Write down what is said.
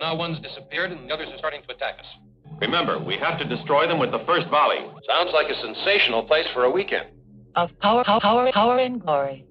Now one's disappeared and the others are starting to attack us. Remember, we have to destroy them with the first volley. Sounds like a sensational place for a weekend. Of power, power, power, power and glory.